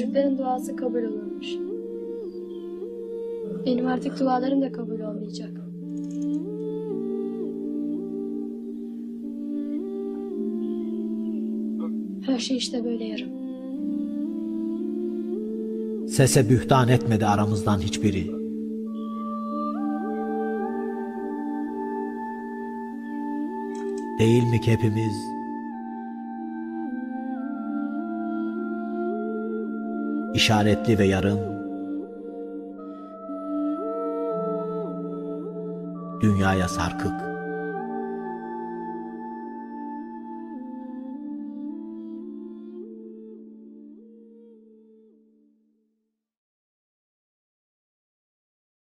Efe'nin duası kabul olunmuş. Benim artık dualarım da kabul olmayacak. Her şey işte böyle yarım. Sese bühtan etmedi aramızdan hiçbiri. Değil mi hepimiz işaretli ve yarım dünyaya sarkık